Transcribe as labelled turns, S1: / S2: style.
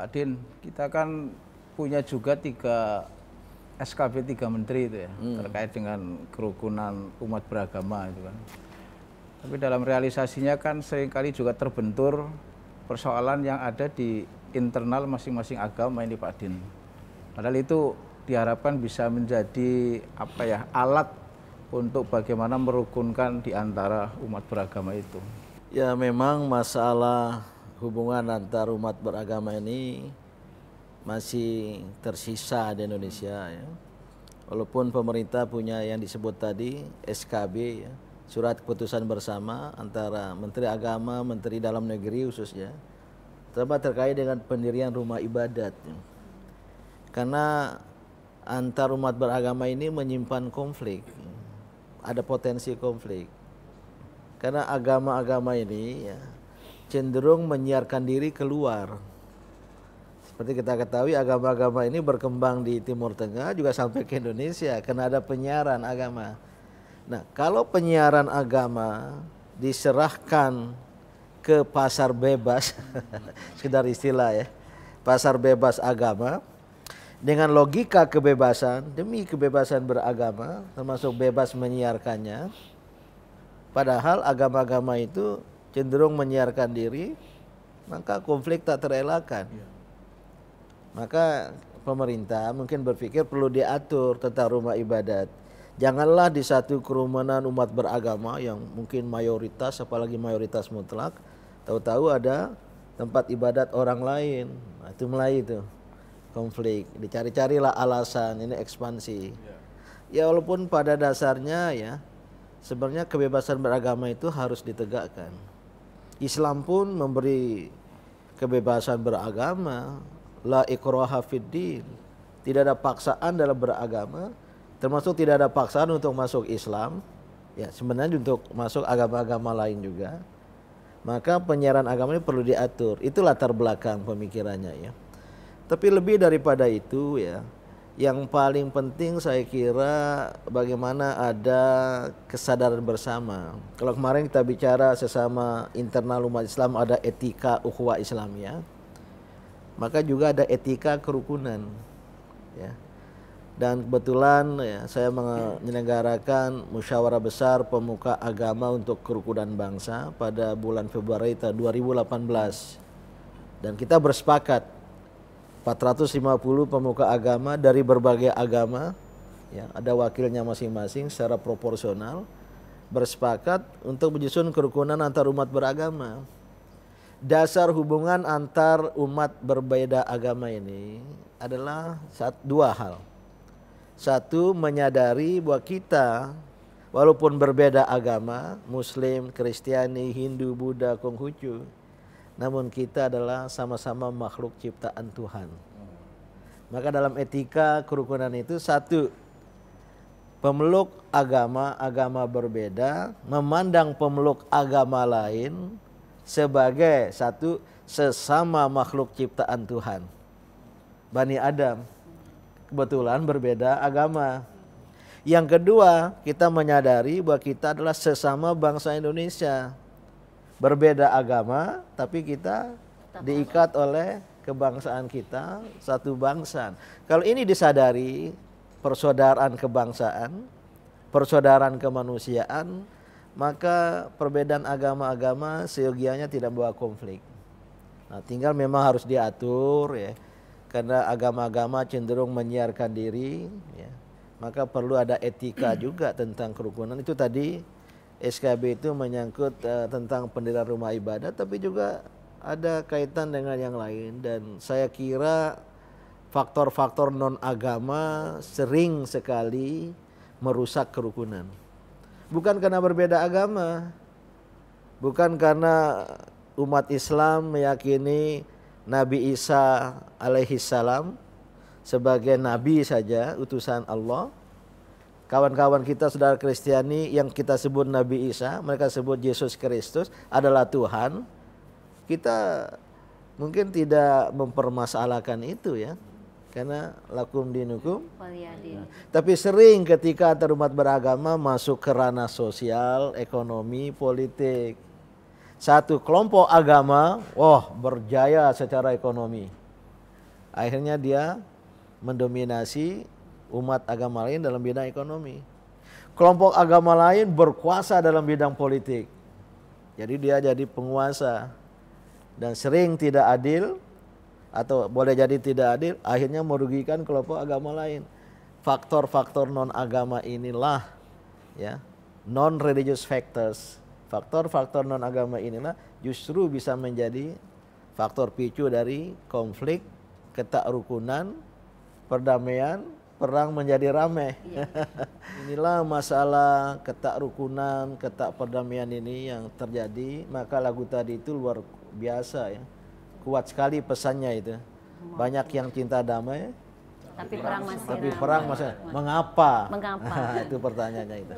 S1: Pak Din, kita kan punya juga tiga SKB tiga menteri itu ya hmm. terkait dengan kerukunan umat beragama itu kan. Tapi dalam realisasinya kan sering kali juga terbentur persoalan yang ada di internal masing-masing agama ini Pak Din. Padahal itu diharapkan bisa menjadi apa ya alat untuk bagaimana merukunkan di antara umat beragama itu.
S2: Ya memang masalah hubungan antar umat beragama ini masih tersisa di Indonesia ya. Walaupun pemerintah punya yang disebut tadi SKB ya, surat keputusan bersama antara Menteri Agama, Menteri Dalam Negeri khususnya, terutama terkait dengan pendirian rumah ibadat. Ya. Karena antar umat beragama ini menyimpan konflik, ada potensi konflik. Karena agama-agama ini ya, cenderung menyiarkan diri keluar seperti kita ketahui agama-agama ini berkembang di Timur Tengah juga sampai ke Indonesia karena ada penyiaran agama. Nah, kalau penyiaran agama diserahkan ke pasar bebas, sekedar istilah ya, pasar bebas agama, dengan logika kebebasan, demi kebebasan beragama, termasuk bebas menyiarkannya, padahal agama-agama itu cenderung menyiarkan diri, maka konflik tak terelakkan. Ya. Maka pemerintah mungkin berpikir perlu diatur tentang rumah ibadat. Janganlah di satu kerumunan umat beragama yang mungkin mayoritas apalagi mayoritas mutlak tahu-tahu ada tempat ibadat orang lain. Nah, itu mulai itu konflik. Dicari-carilah alasan ini ekspansi. Ya. ya walaupun pada dasarnya ya sebenarnya kebebasan beragama itu harus ditegakkan. Islam pun memberi kebebasan beragama, la ikraha fiddin. Tidak ada paksaan dalam beragama, termasuk tidak ada paksaan untuk masuk Islam. Ya, sebenarnya untuk masuk agama-agama lain juga. Maka penyiaran agama ini perlu diatur. Itu latar belakang pemikirannya ya. Tapi lebih daripada itu ya, yang paling penting saya kira bagaimana ada kesadaran bersama. Kalau kemarin kita bicara sesama internal umat Islam ada etika ukhuwah Islam ya. Maka juga ada etika kerukunan ya. Dan kebetulan ya, saya menyelenggarakan musyawarah besar pemuka agama untuk kerukunan bangsa pada bulan Februari tahun 2018 dan kita bersepakat 450 pemuka agama dari berbagai agama ya ada wakilnya masing-masing secara proporsional bersepakat untuk menyusun kerukunan antar umat beragama dasar hubungan antar umat berbeda agama ini adalah satu, dua hal. Satu, menyadari bahwa kita walaupun berbeda agama, Muslim, Kristiani, Hindu, Buddha, Konghucu, namun kita adalah sama-sama makhluk ciptaan Tuhan. Maka dalam etika kerukunan itu satu, pemeluk agama, agama berbeda, memandang pemeluk agama lain sebagai satu sesama makhluk ciptaan Tuhan. Bani Adam kebetulan berbeda agama. Yang kedua, kita menyadari bahwa kita adalah sesama bangsa Indonesia. Berbeda agama, tapi kita diikat oleh kebangsaan kita, satu bangsa. Kalau ini disadari, persaudaraan kebangsaan, persaudaraan kemanusiaan, maka perbedaan agama-agama seyogianya tidak bawa konflik. Nah, tinggal memang harus diatur ya. Karena agama-agama cenderung menyiarkan diri ya. Maka perlu ada etika juga tentang kerukunan. Itu tadi SKB itu menyangkut uh, tentang pendirian rumah ibadah tapi juga ada kaitan dengan yang lain dan saya kira faktor-faktor non agama sering sekali merusak kerukunan bukan karena berbeda agama, bukan karena umat Islam meyakini Nabi Isa alaihi salam sebagai nabi saja utusan Allah. Kawan-kawan kita saudara Kristiani yang kita sebut Nabi Isa, mereka sebut Yesus Kristus adalah Tuhan. Kita mungkin tidak mempermasalahkan itu ya karena lakum dinukum nah, tapi sering ketika antar umat beragama masuk ke ranah sosial, ekonomi, politik. Satu kelompok agama, wah berjaya secara ekonomi. akhirnya dia mendominasi umat agama lain dalam bidang ekonomi. Kelompok agama lain berkuasa dalam bidang politik. Jadi dia jadi penguasa dan sering tidak adil atau boleh jadi tidak adil akhirnya merugikan kelompok agama lain. Faktor-faktor non agama inilah ya, non religious factors. Faktor-faktor non agama inilah justru bisa menjadi faktor picu dari konflik, ketakrukunan, perdamaian, perang menjadi ramai. Iya. Inilah masalah ketak rukunan, ketak perdamaian ini yang terjadi. Maka lagu tadi itu luar biasa ya. Kuat sekali pesannya itu. Banyak yang cinta damai.
S3: Tapi perang masih
S2: Tapi perang masih. Mengapa?
S3: Mengapa?
S2: itu pertanyaannya itu.